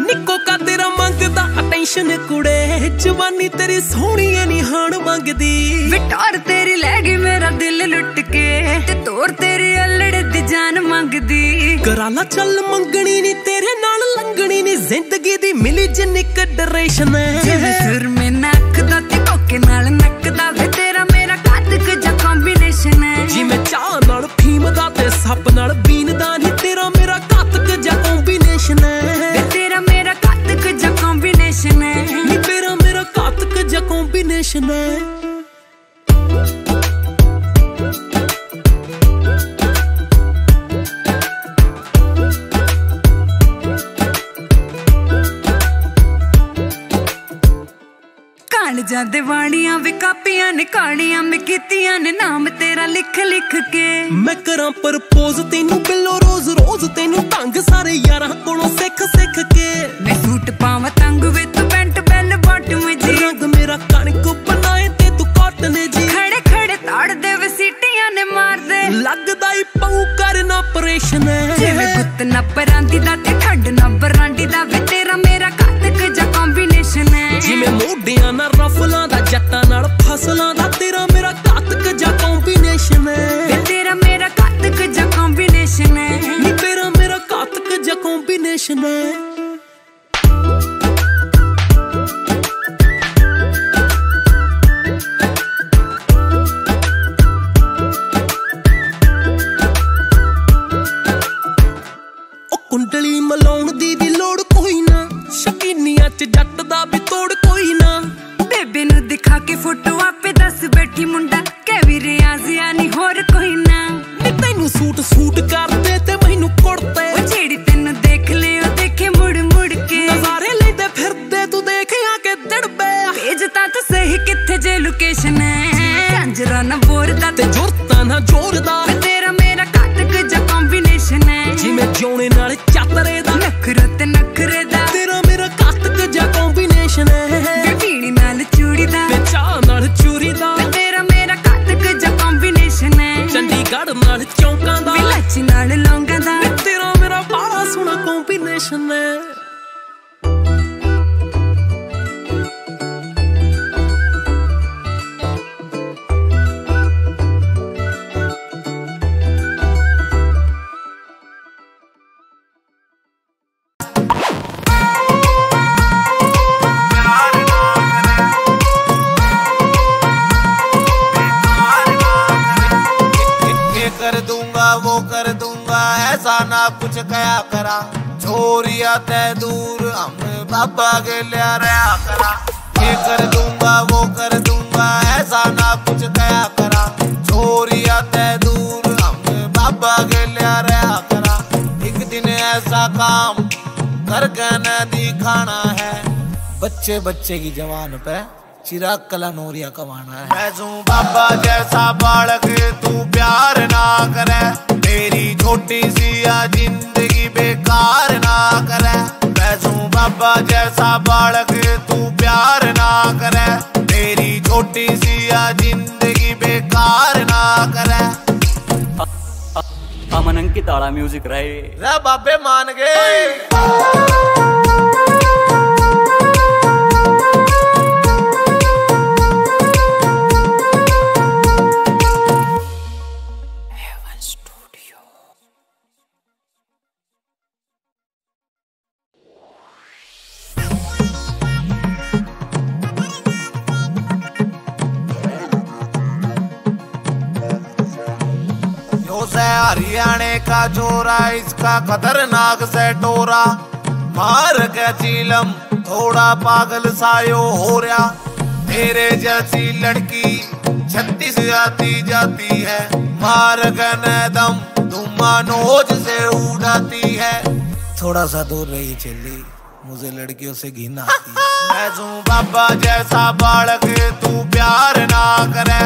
ਨਿੱਕੋ ਕਾ ਤੇਰਾ ਮੰਗਦਾ ਅਟੈਂਸ਼ਨ ਕੁੜੇ ਜਵਾਨੀ ਤੇਰੀ ਸੋਹਣੀ ਏ ਨੀ ਹਾਣ ਮੰਗਦੀ। ਵਿਟਾਰ ਤੇਰੀ ਲੈ ਗਈ ਮੇਰਾ ਦਿਲ ਲੁੱਟ ਕੇ ਤੇ ਤੋਰ ਤੇਰੀ ਅਲੜੇ ਦੀ ਜਾਨ ਮੰਗਦੀ। ਕਰਾਲਾ ਚੱਲ ਮੰਗਣੀ ਨਹੀਂ ਤੇਰੇ ਨਾਲ ਲੰਗਣੀ ਨੀ ਜ਼ਿੰਦਗੀ ਦੀ ਮਿਲੀ ਜਿੰਨੀ ਕਡਰੇਸ਼ਨ ਐ ਜਿਵੇਂ ਸਿਰ ਸੱਪ ਨਾਲ ਬੀਨਦਾ ਨਹੀਂ ਤੇਰਾ ਕਾਣ ਜਾਂਦੇ ਵਾਣੀਆਂ ਵੇ ਕਾਪੀਆਂ ਨੇ ਕਾਣੀਆਂ ਮੈਂ ਕੀਤੀਆਂ ਨੇ ਨਾਮ ਤੇਰਾ ਲਿਖ ਲਿਖ ਕੇ। ਮੈਂ ਕਰਾਂ ਪ੍ਰਪੋਜ਼ ਤੈਨੂੰ ਬਿੱਲੋ ਰੋਜ਼ ਰੋਜ਼ ਤੈਨੂੰ ਢੰਗ ਸਾਰੇ ਯਾਰਾਂ ਕੋਲੋਂ ਸਿੱਖ ਸਿੱਖ ਕੇ। ਕੁੰਡਲੀ ਮਲਾਉਣ ਦੀ ਵੀ ਲੋੜ ਕੋਈ ਨਾ। ਸ਼ਕੀਨੀਆਂ ਚ ਜੱਟ ਦਾ ਵੀ ਤੋੜ ਕੋਈ ਨਾ। ਬੇਬੇ ਨੂੰ ਦਿਖਾ ਕੇ ਫੋਟੋ ਆਪੇ ਦੱਸ ਬੈਠੀ ਮੁੰਡਾ। ਕਹਿ ਵੀ ਰਿਆਜ਼ਿਆ ਨਹੀਂ ਹੋਰ ਕੋਈ ਨਾ। ਨੀ ਤੈਨੂੰ ਸੂਟ ਸੂਟ ਕਰਦੇ ਤੇ ਮੈਨੂੰ ਕੁੜਤੇ। ਉਹ ਜਿਹੜੀ ਤੈਨੂੰ ਦੇਖ ਲਿਓ ਦੇਖੇ ਮੁੜ ਮੁੜ ਕੇ। ਨਜ਼ਾਰੇ ਲੈਂਦੇ ਫਿਰਦੇ ਤੂੰ ਦੇਖਿਆ ਕਿ ਦੜਬੇ ਭੇਜ ਤਾਂ ਤੂੰ ਸਹੀ ਕਿੱਥੇ ਜੇ ਲੋਕੇਸ਼ਨ ਹੈ। ਕੰਜਰਾ ਨਾ ਬੋਰਦਾ ਤੇ ਜੁਰਤਾਂ ਨਾ ਜੋਰਦਾ ਜਿਉਣੇ ਨਾਲ ਚਾਤਰੇ ਦਾ ਤੇ ਨਖਰੇ कुछ कया करा। छोरिया तय दूर हम बाबा के लिया रहा करा। ये कर दूँगा, वो कर दूँगा, ऐसा ना कुछ कया करा। छोरिया तय दूर हम बाबा के लिया रहा करा। एक दिन ऐसा काम करके न दिखाना है। बच्चे बच्चे की जवान पे चिराग कला नोरिया कमाना है। मैं बाबा जैसा बालक, तू प्यार ना करे। मेरी छोटी सी आ ज़िंदगी बेकार ना करे। बैसू बाबा जैसा बालक तू प्यार ना करे। मेरी छोटी सी आ ज़िंदगी बेकार ना करे। अमन अंकित आड़ा म्यूज़िक रहे बाबे मान गए। से हरियाणे का चोरा इसका खतरनाक से टोरा। मार के चीलम, थोड़ा पागल सायो हो रहा। मेरे जैसी लड़की छत्तीस आती जाती है। मार के दम धुमा नोज़ से उड़ाती है। थोड़ा सा दूर रही चली, मुझे लड़कियों से घिन आती मैं बाबा जैसा बालक, तू प्यार ना करे।